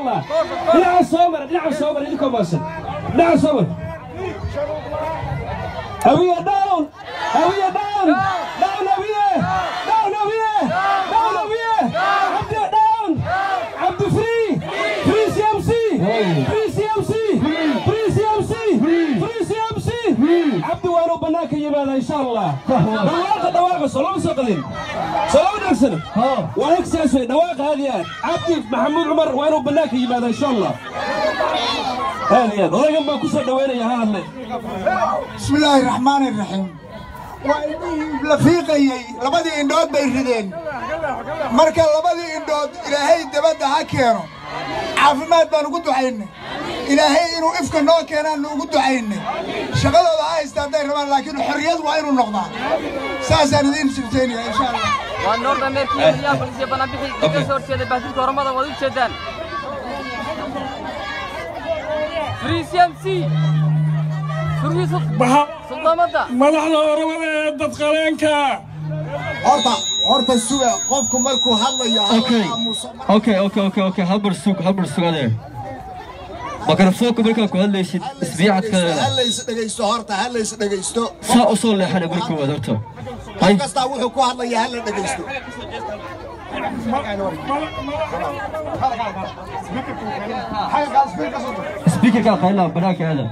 allah dhinaca soo mara dhinaca soo mara idinkoo maasan dhinaca soo mara hawiye down hawiye down down hawiye down hawiye down hawiye cabdi down cabdi free free cmc free cmc free cmc free cmc cabdi waanu bannaanka yimaada insha allah dhawaaqa dhawaaqa soo lama soo qadin soo wanaagsan waa wey dhawaaqa aadiyaan cabdi maxamuud cumar waa inuu bannaanka yimaada insha allah aadiyaan odagan baan ku soo dhaweynaya ha hadle. Bismi illaahi raxmaani raxiim waa indhihii la fiiqayey labadii indhood bay rideen. Marka labadii indhood ilaahay dabadda ha keeno. Caafimaad baan ugu ducaynay. Ilaahay inuu ifka noo keenaannu ugu ducaynay. Shaqadooda ha haysta hadday rabaan laakiin xorriyad waa inuu noqdaa. Saasaan idiin sugtaynaya insha allah waa noorda meerkii minneapolis iyo bannaanbixii kaga soo horjeeday bahdilka oromada waad u jeedaan free cmc furwii suldaamada madaxda oramada ee dadqaleenka horta horta suga qofku markuu hadlayo Okay. Okay, okay, okay, okay. Halbar sug, halbar sug adeer. Makarafoonka markaa ku hadlaysid isbiicadka halays dhegaysto horta halays dhegaysto saa u soo leexana horta. Hay, qof kastaa wuxuu ku hadlayaa hala dhegaysto speakerka qaylaa banaanka aada.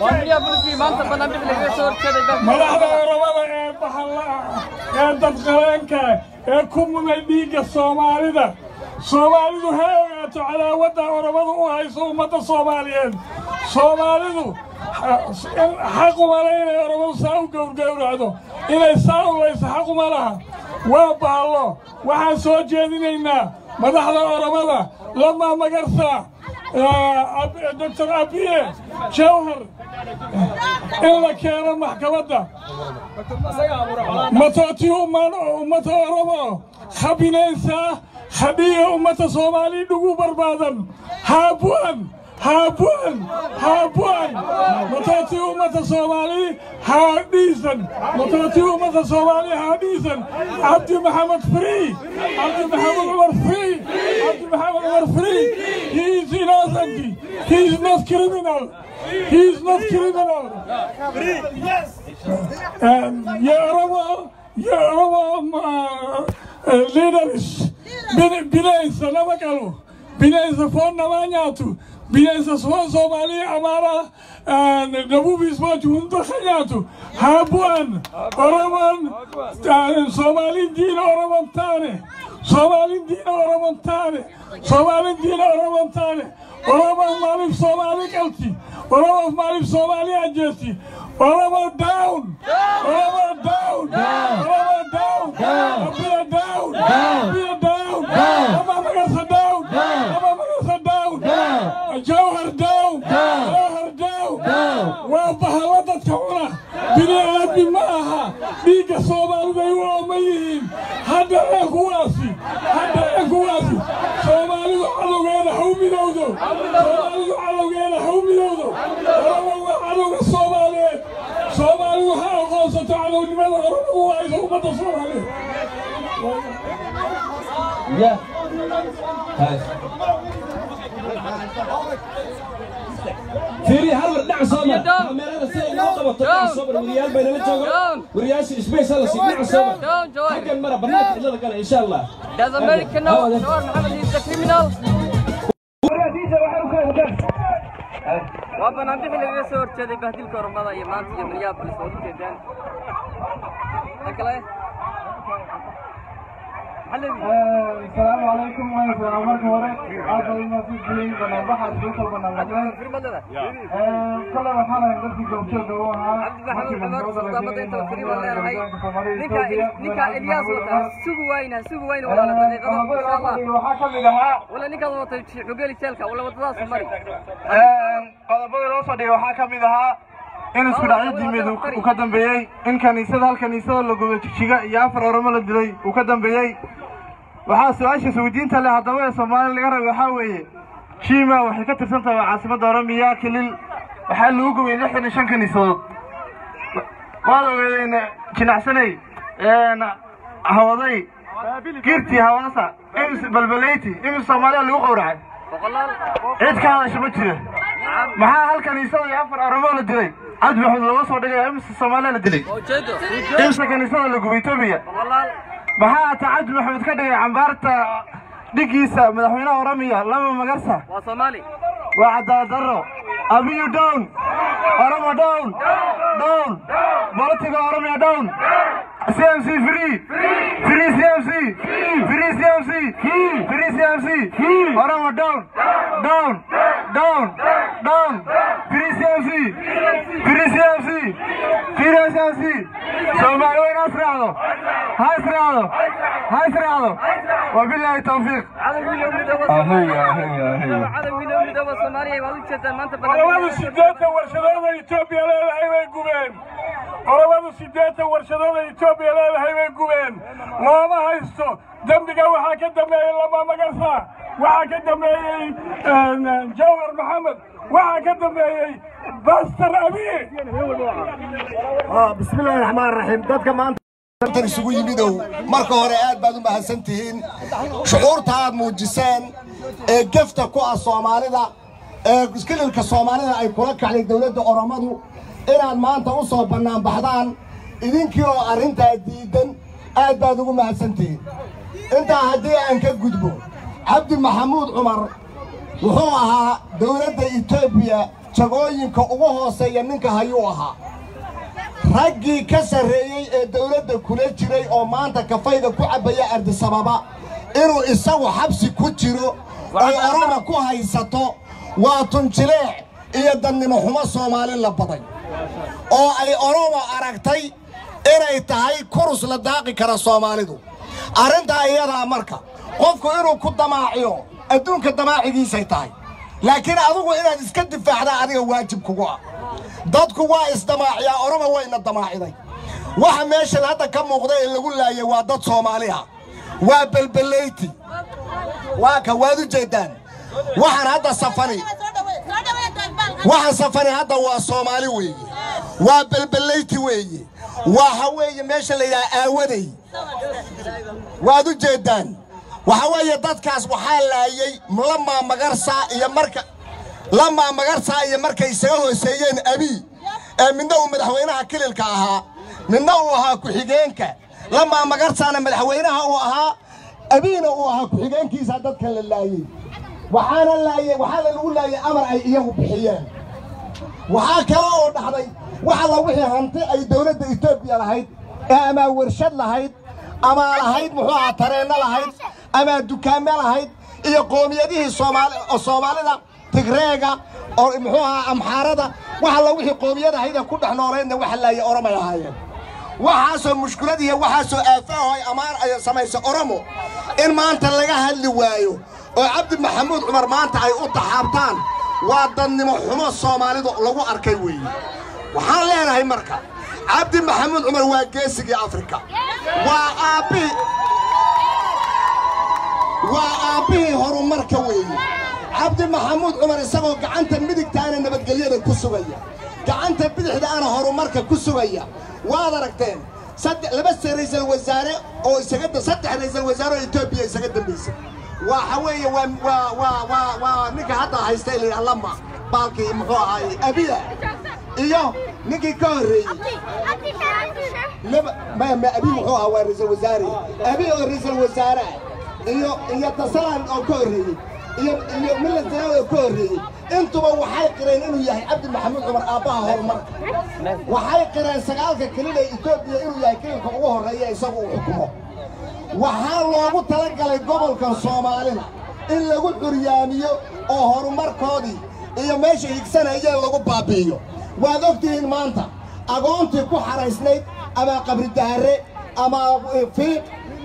waa minneapoliskii maanta bannaanbixii lagaga soo horjeeday bahdilka madaxda oramada ee bahalla ee صوماليدو هيغاتو على ودا ورمضو وهايسو مدى صوماليين صوماليدو حقو مالينا يا رمضو ساو قور قور عدو إلي ساو ليس حقو مالها وابا الله وحا سوجيه دينينا مدى حضا ورمضا لما مقرسا دكتور أبي جوهر. إلا كيرا محكمة ما تأتيه ما تأرمه خبي نيسا خبيه أمة صومالي نقو بربادا هابوان هابون هابون متاتي أمة الصومالي هابيزن متاتي أمة الصومالي هابيزن عبد محمد فري عبد محمد عمر فري عبد محمد عمر فري he's innocent he's not criminal. He's not criminal. And يا رب يا رب ما ليدرس بلا بلا إنسان ما قالوا بلا إنسان فون ما نعطوا uh, Dabuubis Booji hunda ka nyaatu, haa bu'an Oromoon uh, Soomaaliin diina Oromoon taane, Soomaaliin diina Oromoon taane, Soomaaliin diina Oromoon taane, Oromoon maaliif Soomaalii qalti, Oromoon maaliif Soomaalii ajjeesti, Oromo down! Oromo down! Oromo down! Abia down! Abia down! Mama Magasa down! Mama Magasa down! Jawhar down! Jawhar down! Waa bahalo dadka cuna bini aadmi ma aha dhiigga Soomaalida ay u ooman yihiin hadda ee kuwaasi hadda ee kuwaasi Soomaalidu cadowgeeda ha u midowdo Soomaalidu cadowgeeda ha u midowdo Oromo waa cadowga Soomaaliyeed soomaalidu ha aqoonsato cadownimada oromadu u hayso ummadda soomaaliyeed Yeah. fiiri hal mar dhinaca Does America know Mohammed is criminal? waa lagaga soo horjeeday bahdilka iyo maanta iyo u jeedaan tan kale السلام عليكم ورحمة الله وبركاته هذا المسجد في بنبح الدكتور بنبح firmadada كل مرحلة نفسي كم شيء جواها cabdi maxamed cumar suldaamada inta wakriin baan leenahay ninka ninka elyaas wataa sugu wayna sugu wayna walaala daqiiqada insha allah waxaa ka mid ahaa wala ninkaad watay xogeli in isku dhacyo diimeed uu ka dambeeyey in kaniisada hal kaniisada la gubo jigjiga iyo afar oromo la dilay uu ka dambeeyey waxaa su'aasha isweydiinta leh haddaba ee soomaali laga rabay waxaa weeye shiima waxay ka tirsan tahay caasimadda oromiya kilil. Waxaa lagu gubay lixdan iyo shan kaniisadood waad ogeedeen jinacsanay hawaday girtii hawaasa imis balbaleyti imis soomaaliya lagu qowracay. Cid ka hadasha ma jiro. Maxaa halkan isada iyo afar aramoo la dilay cabdi maxamed looga soo dhigaya imis soomaaliya la dilay imisa kaniisada la gubay etoobiya maxaa hata cabdi maxamed ka dhigay cambaarta dhigiisa madaxweynaha oramiya lama magarsa. Waa soomaali. Waa cadaalad darro abiyu down oromo down down bolitiga oromia down CMC free. Free CMC free CMC free CMC oromo down down down down free CMC free CMC free CMC soomaali weyn ha israacdo ha israacdo ha israacdo wabilaahi tawfiiq cadowgiina u midooba soomaaliya waad u jeedaan maanta qodobadu sideetan warshadooda etoobiya leedahay bay gubeen qodobadu sideetan warshadooda etoobiya leedahay bay gubeen looma haysto dembiga waxaa ka dambeeyey lama magarsa waxaa ka dambeeyey jawhar maxamed waxaa ka dambeeyey bastar abiye bismillahi raxmaan raxiim dadka maanta tan isugu yimidow marka hore aad baad u mahadsan tihiin shucuurta aad muujiseen ee gefta ku ah soomaalida ee kililka soomaalida ay kula kacday dowladda oromadu inaad maanta u soo bannaan baxdaan idinkii oo arrintaa diidan aad baad ugu mahadsan tihiin intaa haddii aan ka gudbo cabdi maxamuud cumar wuxuu ahaa dowladda etoobiya jagooyinka ugu hooseeya ninka hayuu ahaa raggii ka sarreeyey ee dawladda kula jiray oo maanta kafayda ku cabbaya ardisababa inuu isagu xabsi ku jiro oy oroma ku haysato waa tunjileec iyo dannimo xumo soomaali la baday oo ay oromo aragtay inay tahay kurus la daaqi kara soomaalidu. Arrintaa iyadaa marka qofku inuu ku damaaciyo adduunka damaacigiisay tahay. Laakiin adigu inaad iska difaacdaa adiga waajib kugu ah dadku waa isdamaaciyaa oroma wayna damaaciday. Waxa meeshan hadda ka muuqda ee lagu laayay waa dad soomaaliha waa belbeleyti waa ka waad u jeeddaan waxaan hadda safani. Waxaan safani hadda waa soomaali weeye waa belbeleyti weeye waxa weeye meesha la yidhaha aawaday. Waad u jeeddaan waxa weeye dadkaas waxaa laayay lamaa magarsaa iyo marka lamaa magarsaa iyo markay isaga hooseeyeen abii ee midna uu madaxweynaha kililka ahaa midna uu ahaa ku-xigeenka lamaa magarsaana madaxweynaha uu ahaa abiina uu ahaa ku-xigeenkiisa dadka la laayey waxaana laayey waxaana lagu laayay amar ay iyagu bixiyeen waxaa kale oo dhacday wax alla wixii hanti ay dowladda etoobiya lahayd ee amaa warshad lahayd amaa lahayd muxuu ahaa tareenno lahayd amaa dukaame lahayd iyo qoomiyadihii soomaali oo soomaalida tigreega oo muxuu ahaa amxaarada wax alla wixii qoomiyad ku dhex noolaydna waxa laayay oromay ahaayeen. Waxaasoo mushkuladiiyo waxaasoo aafaaho ay ammaan ay samaysa oromo. In maanta laga hadli waayo oo cabdi maxamuud cumar maanta ay u taxaabtaan waa dadnimo xumo soomaalidu lagu arkay weeye waxaan leenahay marka cabdi maxamuud cumar waa geesigii afrika. Waa aabbihii horumarka weeye عبد المحمود عمر السقو قعنت بدك تاني نبت قليلة كسوية قعنت بدك أنا هرو مركة كسوية وهذا ركتين. صدق لبس رئيس الوزراء أو سجد صدق رئيس الوزراء إثيوبيا سجد بيس. وحوي و و و و و نك هذا هيستيل اللهم باقي مخو هاي. أبيه إيوه نك كوري. لب ما ما أبي مخو هوا رئيس الوزراء أبي رئيس الوزراء إيوه إيوه أو كوري. Iyo oo ka horreeyey intuba waxay qireen inuu yahay cabdi maxamuud cumar aabbaha horumarka waxay qireen sagaalka kelila etoobiya inuu yahay kelilka ugu horreeya isagu uu xukumo. Waxaa loogu talagalay gobolkan soomaalida in lagu curyaamiyo oo horumarkoodii iyo meesha higsanayeen lagu baabi'iyo. Waad ogtihiin maanta agoontii ku xaraysnayd ama qabridaare ama fiiq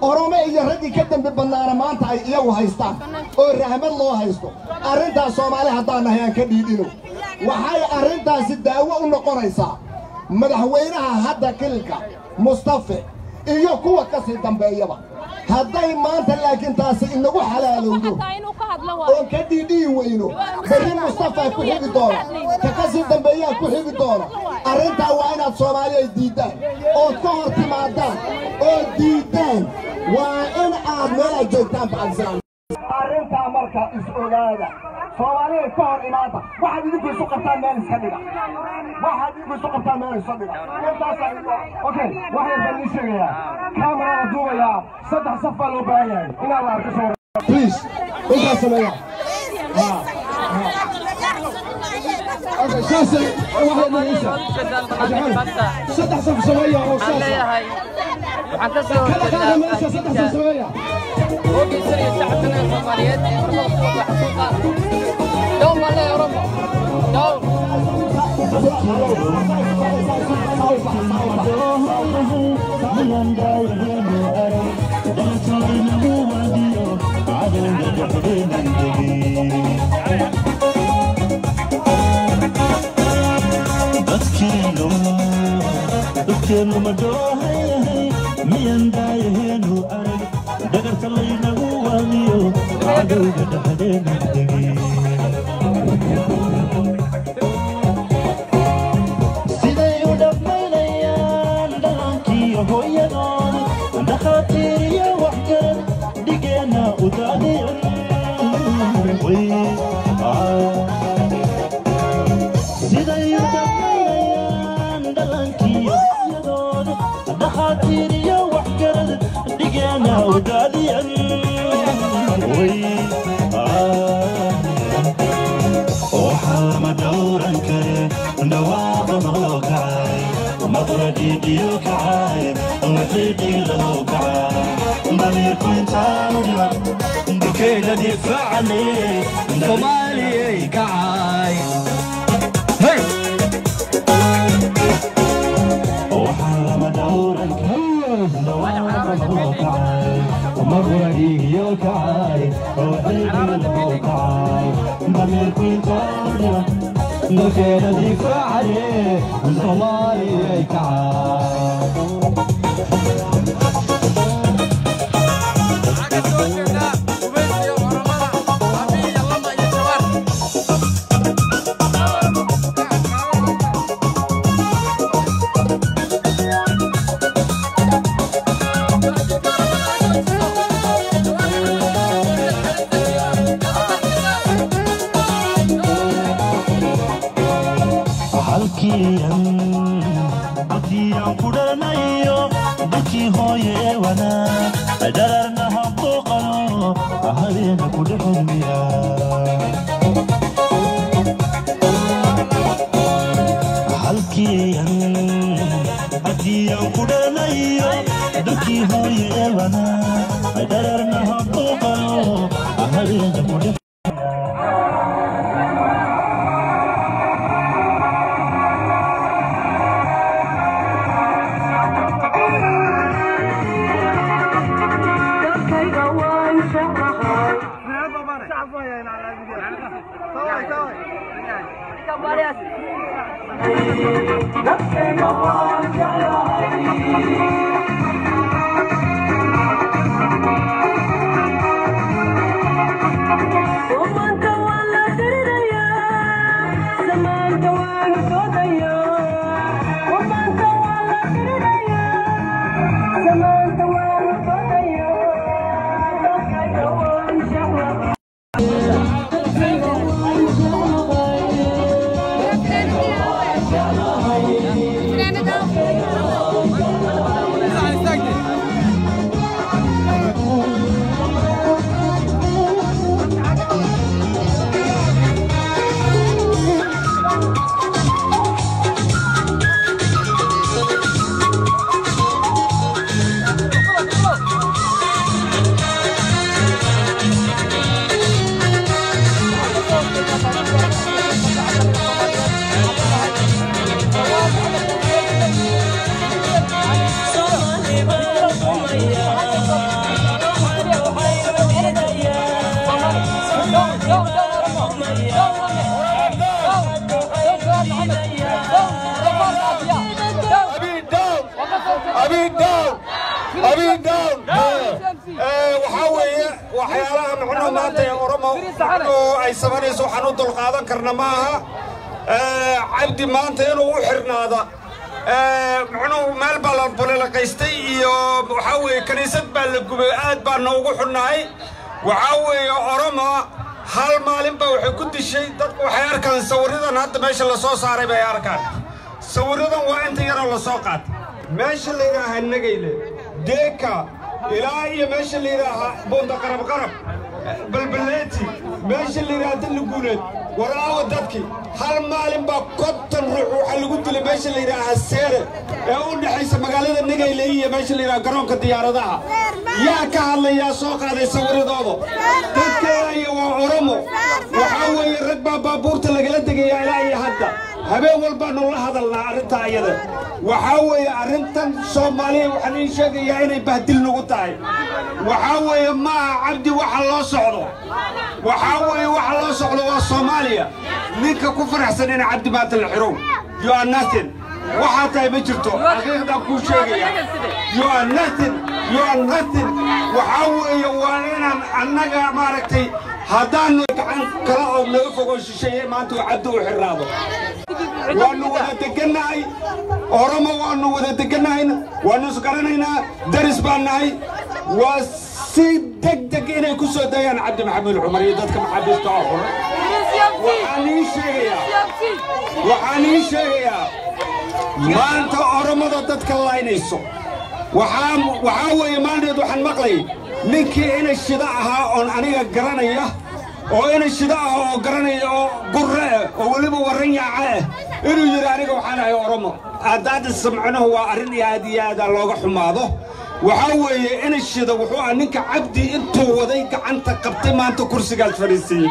orome iyo raggii ka dembi badnaana maanta ay iyagu haystaan oo rahmad loo haysto. Arrintaas soomaali haddaan nahay aan ka dhiidhino waxay arrintaasi daawo u noqonaysaa madaxweynaha hadda kililka mustafe iyo kuwa ka sii dambeeyaba هاداي مانتا لكن تاسي إنو حلالو وكديدي وينو بدين مصطفى كوحي بطورة كاكاسي دنبايا كوحي بطورة أرنتا وعينات صوماليا ديدان أو كهر تمادان أو ديدان وإن عاد ملا جوتان بعزان أرنتا arrintaa marka is ogaada soomaaliya ka hor imaada waxaad idinku isu qabtaan meel iska dhiga waxaad idinku isu qabtaan meel iska dhiga okay waxaan baan ii sheegayaa kamarada duubayaa saddex saf baa loo baahan yahay inaad la arko soo please intaas sameeya saddex saf sameeya oo leeyahay waxaan ka soo horjeedaa saddex saf sameeya oo geysanaya shacabkana Soomaaliyeed ee ormada ku wada xasuuqa down baan leeyahay oromo down dadkeenu ma dhagarta laynagu waamiyo cadowga dhexdeena degay siday u dhammaynayaan dhalankiiyo hooyadood dhakhaatiir iyo waxgarad dhigeenna u daadiyan intaanu dhiman dukeeda difaacane soomaaliyay kacay waxaa ma dhowran kare dhawaaqa noo kacay maqradhiidhiyo kacay waxiidhiilaho kacay damiirku intaanu dhiman dukeeda difaacane soomaaliyay kacay halkiian badiyan ku dhalanayo dadkii hooye ewana The world. Macnuhu ay samaynayso waxaan u dulqaadan karna ma aha cabdi maanta inuu u xirnaada. Macnuhu meel baa la buliilaqaystay iyo waxaa weeye kiniisad baa la gubay aad baa noogu xunnahay. Waxaa weeye oromo hal maalin baa waxay ku dishay dadku waxay arkaan sawirradan hadda meesha la soo saaray bay arkaan. Sawirradan waa inta yaroo la soo qaatay. Meesha la yidhaahaa nagayle deeka ilaa iyo meesha la yidhaahaa buunda qarab بالبلاتي ماشي اللي راه تلقونات وراه ودتكي هل مالين با كوتن روحو حل قلت لي ماشي اللي راه السير. أو نحيس مقالة النقاي اللي هي ماشي اللي راه قرونك الديارة ذاها يا كهل يا سوق هذه صوري دوبو تتكي اي وعرمو وحاوي الرقبة بابورت اللي قلتك يا إلهي حتى habeen walbaanu la hadalnaa arrintaa ayada. Waxaa weeye arrintan soomaaliya waxaan ii sheegayaa inay bahdil nagu tahay. Waxaa weeye ma aha cabdi waxa loo socdo. Waxaa weeye waxa loo socdo waa soomaaliya. Ninka ku faraxsan ina cabdi maanta la are nothing waxaa tahay ma jirto. Xaqiiqdaan kuu sheegaya nothing. You are nothing. Waxaa weeye waa inaan annaga maaragtay haddaanu gacan kala oo naga fogo shisheeye maanta uu cabdi u xirnaado waanu wada degannahay oromo waanu wada degannahay waanu isgaranaynaa daris baan nahay. Waa si deg deg inay ku soo dayaan cabdi maxamuud cumar iyo dadka maxaabiista oo xura waxaan ii sheegayaa. Waxaan ii sheegayaa maanta oromada dadka laynayso. Waxaa weeye maaldeed waxaan maqlay ninkii inay shida ahaa oon aniga garanaya oo inay shida ah oo garanaya oo gurre ah oo weliba warran yaaca ah inuu yidhi aniga waxaan ahay oromo. Haddaad samcanahu waa arrin aad iyo aada looga xumaado. Waxaa weeye inay shida wuxuu ah ninka cabdi intuu waday gacanta qabtay maanta kursigaas fadhiisiiyey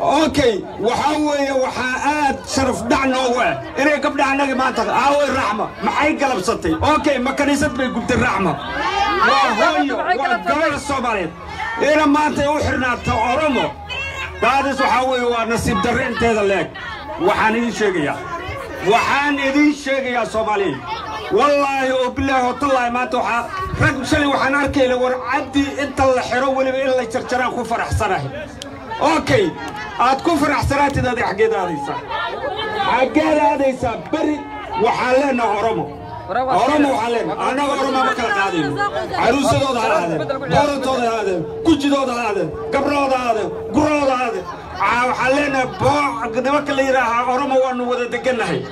okay waxaa weeye waxaa aad sharaf dhac noogu ah inay gabdhaha annaga maanta aaway raxma maxay galabsatay? Okay ma kaniisad bay gubtay raxma waa hooyo waa gabadha soomaaliyeed. Ina maanta ay u xirnaato oromo. Daadis waxaa weeye waa nasiib darre inteeda leeg. Waxaan idiin sheegayaa. Waxaan idiin sheegayaa soomaaliya wallaahi oo bilaahi oo tallaahi maanta waxaa rag shalay waxaan arkayna war cabdi inta la xiro weliba in la jarjaraan ku faraxsanahay. Okay أتكفر عسرات إذا ذي حقيقة هذه صح حقيقة هذه صح بري وحالنا عرمه أرمو علينا أنا أرمو مكان قادم عروسة دود على هذا بارد دود على هذا كج دود على هذا قبر دود على هذا قرى دود على هذا علينا باع قد ما كل يراها أرمو وده دقن لهي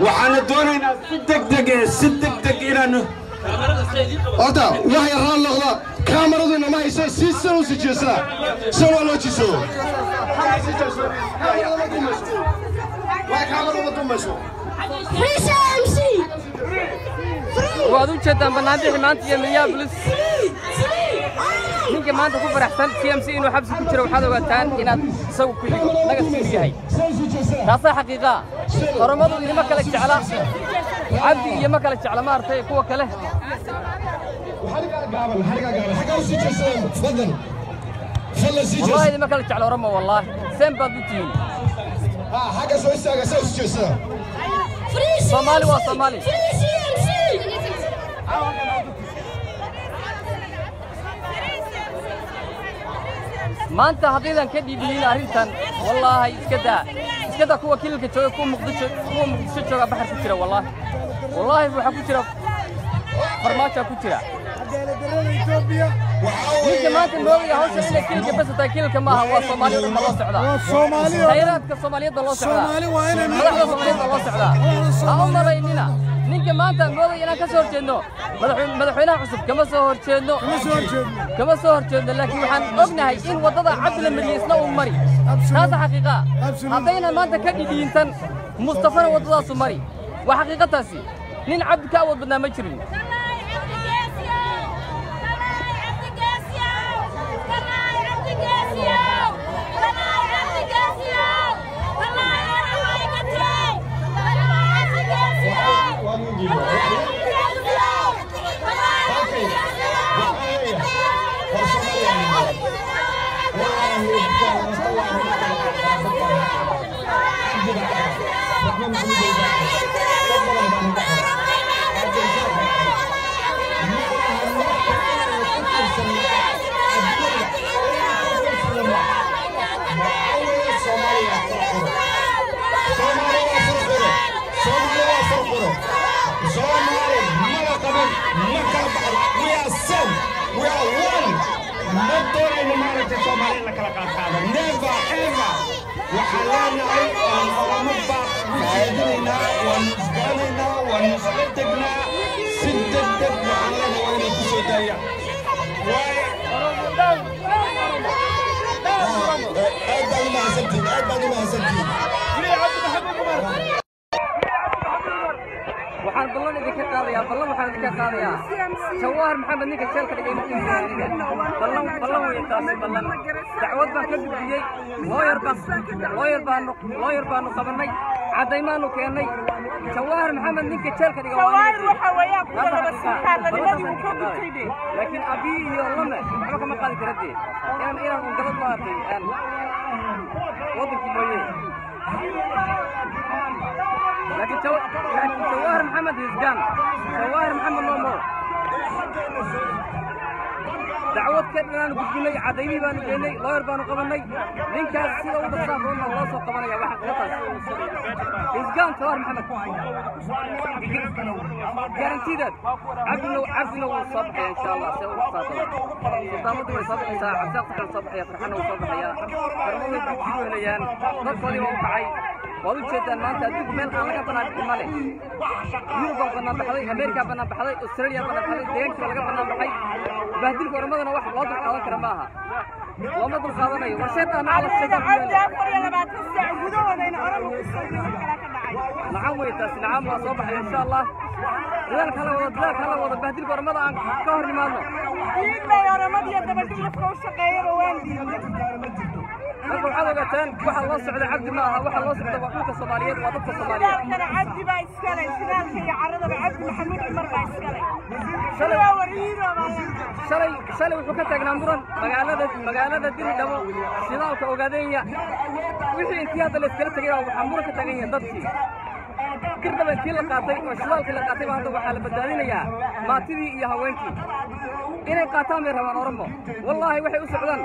وحنا دورنا ست دق دق ست دق دق إيران أتا وهي كامرو دو نماي سو سيسو سي جسا سو والو جي سو وادم چتا بنات سي یہ سي بلس منك ما تخوف سي تن سي ام سي انه حبس كثر وحد وقتان ان تسوي كل نقص في هي لا صح حقيقه رمضان اللي ما كلك جعله عبدي يما كلك جعله ما ارتي قوه كله والله إذا ما كلت على رمى والله سيمبا بنتين ها حاجة سوى ساقة سوى سيجسر صمالي وصمالي ما انت حقيقة كده يبلينا رنتان والله كده كده كوا كل كده يكون مقدش كوا مقدش ترى بحر كتيرة والله والله يبغى كتيرة فرماشة كتيرة ninka maanta inaan ka soo horjeedno madaxweynaha cusub kama soo horjeedno kama soo horjeedno laakiin waxaan ognahay in waddada isna uu mari taasa haddayna maanta ka dhidhiintan mustafana waddadaasu mari waa xaqiiqataasi nin cabdi ka awood badnaa ma jirin ninka jeelka dhigay jawaahir waxa weeyaan kuwa laba saxaabanimadii uu ka gudtay de laakiin abiyi iyo lame waxba kama qaadi kara dee inaan inaan un gabad maaragtay aan waddankii mooye لكن. لكن جواهر محمد هزقان جواهر محمد نومو دعوت كان أنا قلت لي عديمي بانو جيني لوير بانو قبني لين كان سيدا ودا صافون الله سو قبني يا واحد قطع هزقان جواهر محمد. جارنتيدد عبدنا عبدنا والصبح إن شاء الله. سوى صبح قدامته وصبح ساعه عساق الصبح يا فرحنا وصبح يا. فرموا يجيبوا هليان ضد وقعي waad u jeedaan maanta adduunku meel aan laga banaanbixin ma leh yurub baa bannaan baxday ameerika bannaan baxday australia bannaan baxday deegaanka baa laga bannaan baxay بهدلك رمضان واحد لا تقطع لك رماها. وما تقطع لك. وشيت أنا على الشجر أنا عندي افر أنا بعد تسع وجوده وأنا نعم ويتاس نعم ما إن شاء الله. ولك هلا ولد لك هلا ولد بهدلك رمضان كهر رمضان يلا يا رمضان يا دبلتي لفه وشقايره وين marka waxaad ogaataan waxa loo socda cabdi ma aha waxa loo socda waa dhulka soomaaliyeed waa dadka soomaaliyeed cabdi baa iskale shidaalka iyo caradaba cabdi maxamuud cumar baa iskale shalay shalay wuxuu ka taagnaa muran magaalada magaalada diridhabo shidaalka ogaadeenya wixii intii hadda la iskala tegay waxaa muran ka taagan yihiin dadkii dirdhaba intii la qaatay oo shidaalkii la qaatay baa hadda waxaa la badbaadinayaa maatidii iyo haweenkii inay qaataan bay rabaan oromo wallaahi waxay u socdaan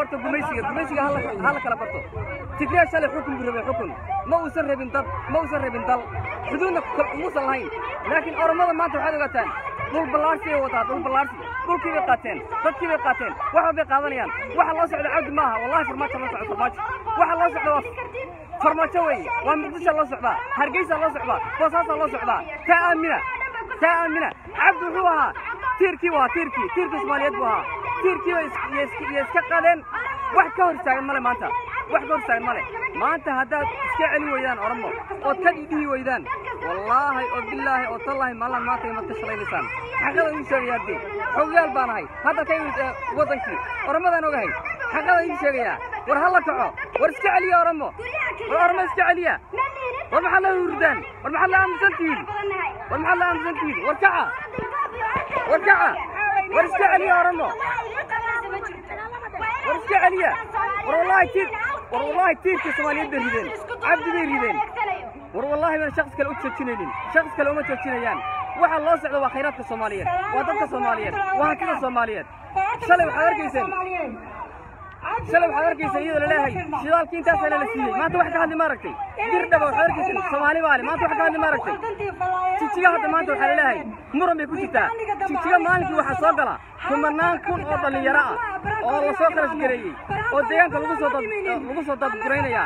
barto gumaysiga gumaysiga hala kala barto tigree shalay xukun buu rabay xukun ma uusan rabin dad ma uusan rabin dal xuduudna umuusan lahayn laakiin oromada maanta waxaad ogaataan dhul ballaarsi ay wadaa dhul ballaarsi dhulkii bay qaateen dadkii bay qaateen waxa bay qaadanayaan waxa loo socda cabdi maaha wallahi farmaajo loo socda farmaajo waxa loo socda waa farmaajo weeye waa muqdisho loo socdaa hargeysa loo socdaa boosaasaa loo socdaa taa aamina taa aamina cabdi wuxuu ahaa tiirkii waa tiirkii tiirkii soomaaliyeed buu وحضر سعي مالي. ما أنت هذا اسكعني ويدان ارمو أو ويدان. والله أو بالله أو تالله مالا ما تي ما تشلي لسان. حقل ان شغيا دي حقل بان هاي. هذا كي وضن شي ذا نوغ هاي. حقل ان شغيا ور هلا تعو. ور اسكعني ارمو ور ارمو اسكعني ور محل الله يردان. ور محل الله امزل تيد ور محل الله امزل تيد ور كعا ور كعا ور اسكعني ارمو ور والله كثير كسوالي يدري ذين عبد ذين ذين والله من شخص كلو تشتنين شخص كلو ما تشتنين وح الله سعد وخيرات الصوماليين. وضد الصوماليين. وهكذا الصوماليين. سلم حركي سلم laleeyahay shidaalkii intaasaa la siiyey maanta wax ka hadli ma aragtay dirdhaba waxaad arkayseen soomaali baale maanta wax ka hadli ma aragtay jijiga hadda maanta waxaa laleeyahay muran bay ku jirtaa jijiga maalinkii waxaa soo gala kumanaan kun oo dhallinyaro ah oo la soo kharash gareeyey oo deegaanka lagu soo dad lagu soo dadguraynaya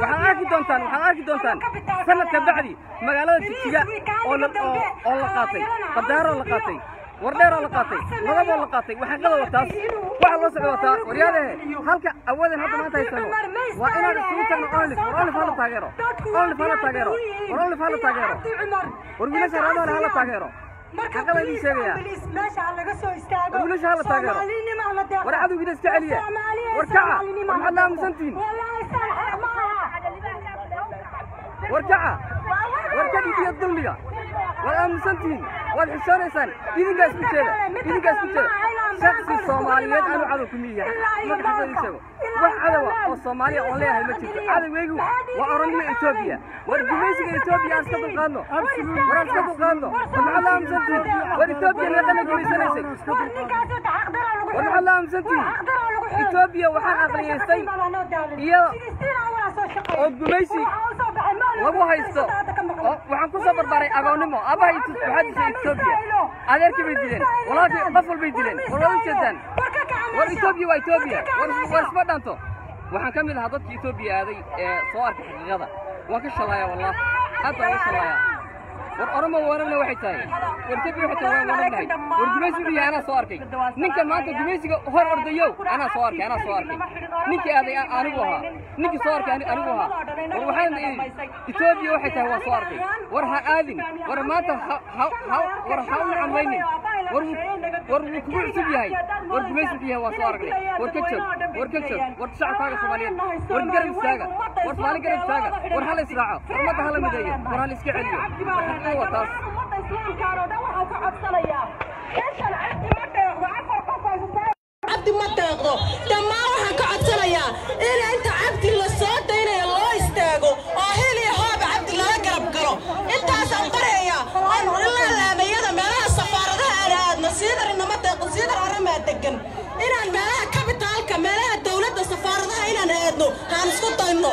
waxaad arki doontaan waxaad arki doontaan sanadka bacdi magaalada jijiga oo la oo oo la qaatay qadaaroo la qaatay وردير اللقاطي مضب اللقاطي وحن قضوا التاس وحن لوسع الوطا ورياده هالك أولين هذا ما تيسنو وإنا رسوطة من أولف ورولف هالو تاقيرو أولف هالو تاقيرو ورولف هالو تاقيرو ورولف هالو تاقيرو ورولف هالو تاقيرو مركب waad aamusantihiin waad xisoonaysaan idinkaas ku jeeda idinkaas ku jeeda waa oromiya etoobiya war gumaysiga etoobiya aan iska dulqaadno war aan iska dulqaadno war maxaad la aamusantihiin war etoobiya meeqana gumaysanaysay war maxaad la aamusantihiin etoobiya waxaan aqliyaystay iyada oo gumaysi lagu haysto waxaan ku soo barbaaray agoonnimo aabbahay waxaa dishay etoobiya adeerkii bay dileen walaalkii qof walbay dileen waxaan ka mid ahaa dadkii aaday ee soo arkay xaqiiqada waan ka shalaaya shalaaya war oromo wararna waxay tahay war etoobiya waxay tahay waan wararnahay war gumaysi wuxuu yahay anaa soo arkay ninka maanta gumaysiga hor ordayow anaa soo arkay anaa soo arkay ninkii aaday a- anigu ahaa ninkii soo arkay ani- anigu ahaa war waxaan idhi etoobiya waxay tahay waan soo arkay war ha aadin war maanta ha ha ha war ha u nacamaynin war wuu war wuu kugu cusub yahay war gumaysi wuxuu yahay waan soo aragnay war ka joog war ka joog war shacabkaaga soomaaliyeed war garab istaaga war soomaali garab istaaga war hala israaco war ummadda hala mideeyo war hala iska celiyo war xaqiiqada waa taas cabdi ma deeqdo dhammaan waxaan ka codsanayaa in inta cabdi meelaha degan inaan meelaha kabitaalka meelaha dowladda safaaradaha inaan aadno haan isku dayno.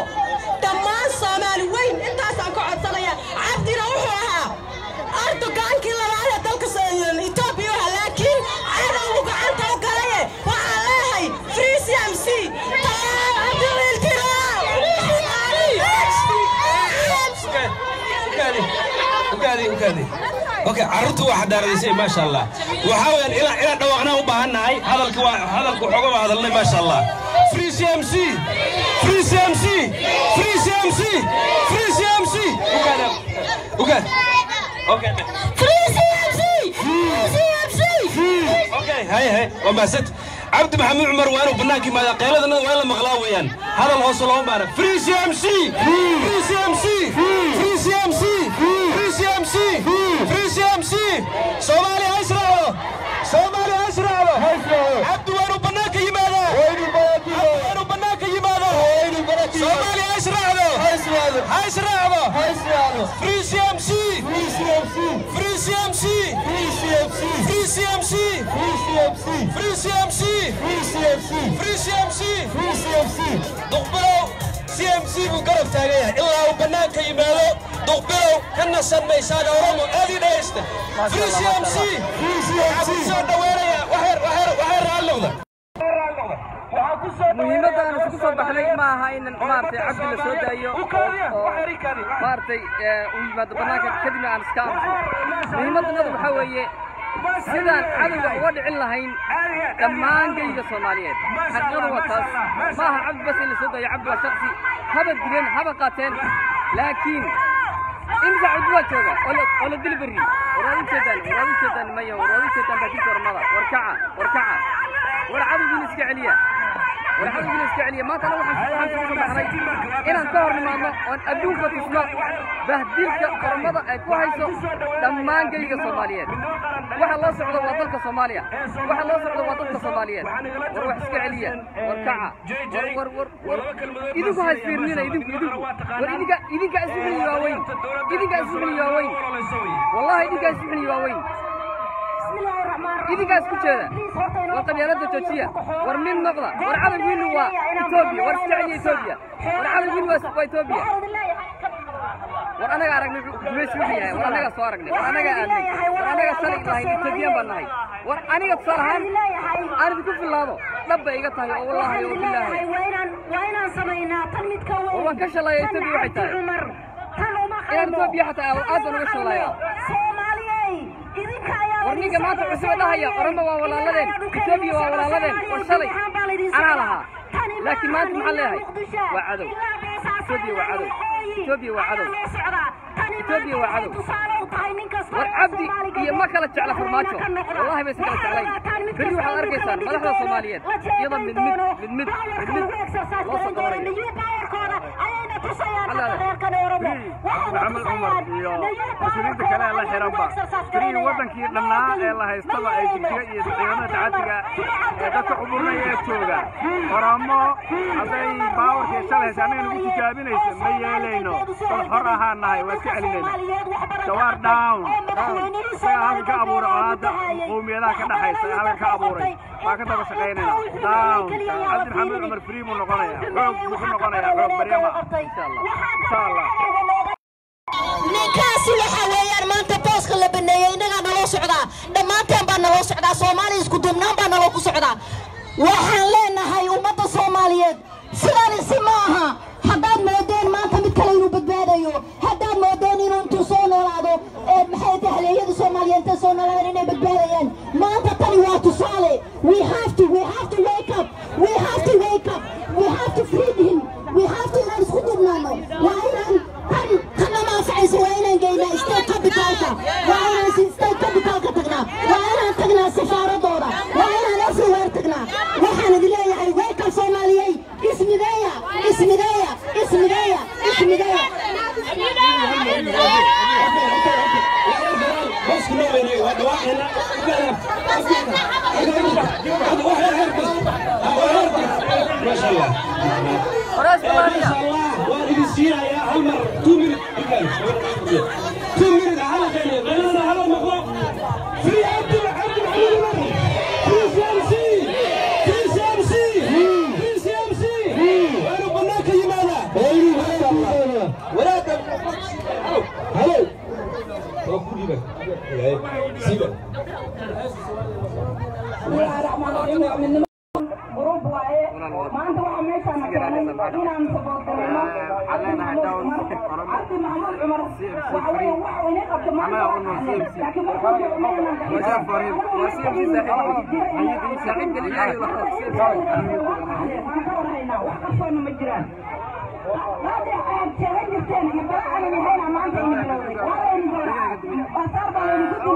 Dhammaan soomaali weyn intaasaan ka codsanayaa cabdina wuxuu ahaa ardogaankii labaad ee dalka etoobiya aha laakiin cadowgu gacanta u galaye waxaan leehay free? دارسي ما شاء الله وحاول الى الى دوقنا وبهناي هذا الكوا هذا الكوا هذا ما شاء الله فري سي ام سي فري سي ام سي فري سي ام سي فري سي ام سي وكذا وكذا اوكي فري سي ام سي سي ام سي اوكي هاي هاي وما ست عبد محمد عمر وين وبناكي ما قيلدنا وين مغلاويان هذا الهوصل هون بارك فري سي ام سي فري سي ام سي فري سي ام سي CMC free CMC soomaali ha israacdo soomaali ha israacdo cabdi waa inuu bannaanka yimaado waa inuu bannaanka yimaado soomaali ha israacdo ha israacdo free CMC free CMC free CMC free CMC free CMC duqbalow CMC buu garab taagaya ilaa uu bannaanka yimaado دقبلو كنا سميسان اورومو ادي دايست فري سي ام سي فري سي ام سي سو دويريا وحير وحير وحير رالودا muhiimadda aan isugu soo baxnay ma aha in maaragtay cabdi la soo daayo oo maaragtay uu yimaado bannaanka kadibna aan iska aamuso muhiimaddannadu waxaa weeye sidaan cadowga uga dhicin lahayn dhammaan geyga soomaaliyeed xaqiiqadu waa taas ma aha cabdi bas in la soo daayo cabdi waa shaksi haba dileen haba qaateen laakiin انزع عدوة كذا ولا ولا دل بري. وراوي كذا وراوي كذا المية وراوي كذا بديك ورمضة. وركعة وركعة ورعبي بنسك عليها والعرب الاسكاني ما تلو حسن في البحرين إلى أن تهر من الله وأن أدوك تسمى بهدلك قرمضة أكو هيسو لما نجيك صوماليا وح الله سعود وطلك صوماليا. وح الله سعود وطلك صوماليا. وروح سكعليا وركعة ور ور ور إذنك هاي سفيرنينا إذنك إذنك وإذنك إذنك أسفني يا وين إذنك أسفني يا وين والله إذنك أسفني يا وين idinkaa isku jeeda war qabyaaladda joojiya war mid noqda war cadowgiinu waa etoobiya war iska celiya etoobiya war cadowgiinu waa waa etoobiya war anaga aragnay gumaysi wuxuu yahay war anagaa soo aragnay war anagaa aadnay war anagaa shalay lahayn etoobiyaan baan nahay war aniga tusaale ahaan aan idinku fillaado dhab bay iga tahay oo wallaahi oo bilaahi war waan ka shalaaya etoobiya waxay tahay inaan etoobiya xataa aad baan uga shalaaya war orama waa walaaladeen etoobiya waa walaaladeen war shalay anaa lahaa laakiin maanta maxaan leeyahay waa cadow etoobiya waa cadow etoobiya waa cadow etoobiya waa cadow war cabdi iyo ma kala jecla farmaajo wallahi baysan kala jeclayn berri waxaad arkaysaan madaxda soomaaliyeed iyadoo mid mid mid mid mid mid loo soo qabanayo maxamed cumar iyo mas-uuliyiinta kale ee la xiranba tirii wadankii dhannaa ee la haystaba ay jigjiga iyo ciidamada tacadiga ee dadka cuburnaya ee jooga qoramo hadday baawarkii shalaysa annaga nagu tijaabinayso ma yeelayno dad xor ahaan nahay waa iska celinayna jawaar down. Isagaa halkan ka abuuray oo hadda qowmiyadaha ka dhexaysa ee halkan ka abuuray waa ka daba shaqaynayna down. Cabdi maxamed cumar free buu noqonaya xoog buu ku noqonaya xoog baryama insha allah insha allah ninka taasi waxaa weeyaan maanta booska la baneeyey innagaa naloo socdaa dhammaanteen baa naloo socdaa soomaaliya isku duubnaan baa naloo ku socdaa waxaan leenahay ummadda soomaaliyeed sidani si ma aha intay soo noolaadeen inay badbaadayaan maanta tani waa tusaale we have to we have to wake up. We have to wake up. We have to feed him. We have to inaan isku dubnaano waa inaan tan kana maanfacayso waa inaan geynaa state capitalka waa inaan state waan idin siinayaa hal mar two minute two minute bara aanan ahayna maanta ina bilowday waa laynu bilowday basaar baa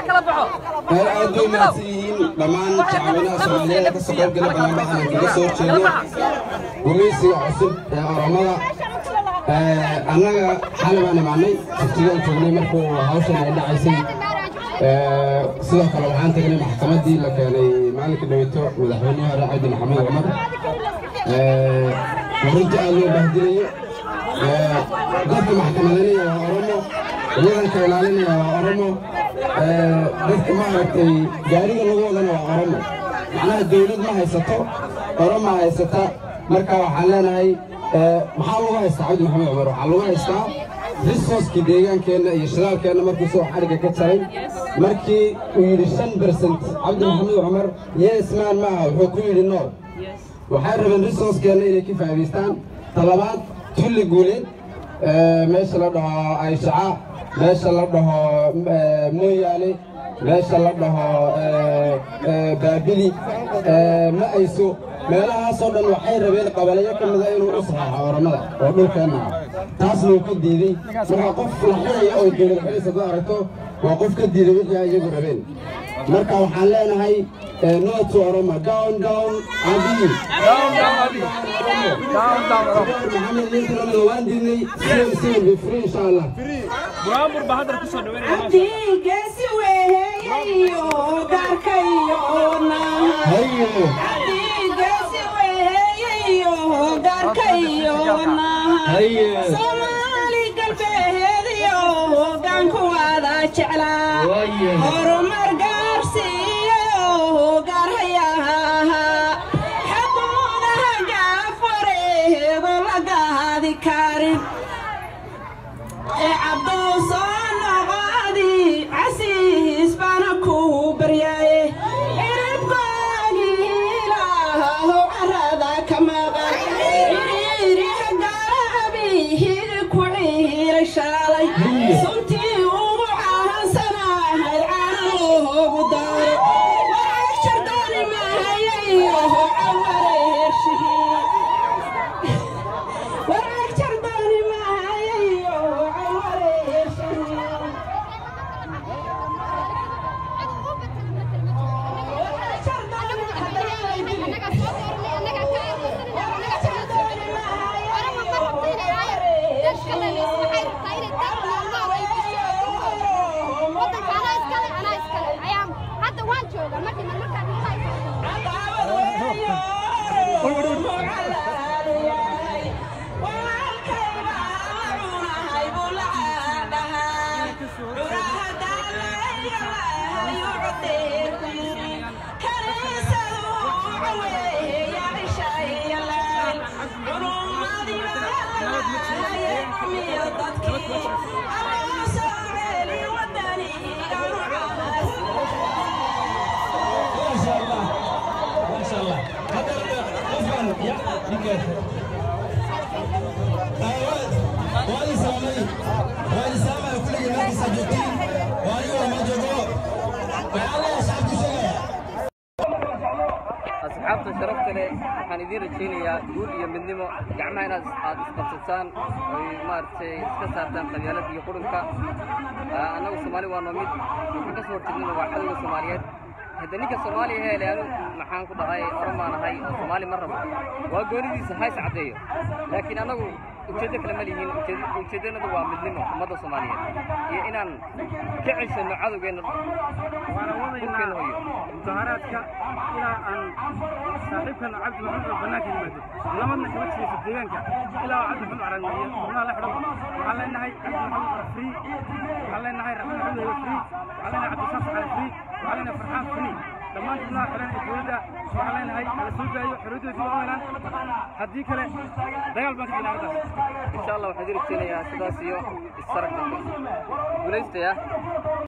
aad bay mahadsan yihiin dhammaan shacabinaha soomaaliyeed ka soo qaybgala barnaamijkan kaga soo jeedo gumaysiga cusub ee oramada annaga xali baan imaanay jigjigaan joognay markuu hawshan ay dhacaysay صدق كلام عن تجنب محكمة دي لك يعني مالك اللي يتو ودحوني على عبد محمد عمر. آه، ورجع له بهدلي آه، قلت محكمة لي يا أرمو ويان كان علينا يا أرمو آه، قلت ما عرفتي يعني جاري اللغة لنا يا أرمو معناها الدولود ما هيستو أرمو ما هيستو مركب حلنا هاي. محمد الله يستعود محمد عمر. وحلوه يستعود. ريسوس كي ديغان كان يشرال كان مركو سو حركه كتشرين مركي ويري شن برسنت عبد المحمد عمر يا اسمان معه وحكو يري نور وحارب ريسوس كان إلى كيف افغانستان طلبات كل قولين ما شاء الله اي شعاع ما شاء الله مويالي ما شاء الله بابلي ما ايسو ما لها صدى وحير بين قبليه كما ذا يقول اسرع أو رمضان وقول كان معه taasna uu ka diidey marka qof la xidaya oo dowlad xidhis hadduu aragto waa qof ka diiday wixii ay iyagu rabeen. Marka waxaan leenahay no to oroma down down abi. Maxamed lamida waan diidnay siwan be free insha allah geesi weeheeyayo gaarkayo hayo geesi weeheeyayo gaarkayo hayo soomaali galbeedeyo gaankuwaada jeclaa horumar São inaad aad isqabsataan oy maaragtay iska saartaan qabyaalada iyo qurunka annagu soomaali waa noo mid waxaan ka soo horjeednana waa cadowga soomaaliyeed hadda ninka soomaaliya hele anu maxaan ku dhahay oromaan ahay oo soomaali ma rabo waa goonidiisa hays caddeeyo laakiin annagu ujeeddo kale ma lihiin ujeeddannadu waa midnimo ummadda soomaaliyeed iyo inaan ka ceshanno cadowgeenna waana wadaynaa hoyo mudaharaadka ilaa aan saaxiibkan cabdi maxamed oo bannaanka yimaado labadna kama jirayso deegaanka ilaa cabdi maxamed aragnayo xubnaha la xidhan waxaan leenahay cabdi maxamed ar free waxaan leenahay raxmaan xudeyo free waxaan leenahay cabdisaas cali free waxaan leenahay farxaan free xubnaha xiran ee dowladda waxaan leenahay hala soo daayo xorriyadoodii waa helaan haddii kale dagaal baan ka jirnaa arrintaas insha allah waxaan idin rajaynayaa sidaas iyo isarag dambe guulaystaya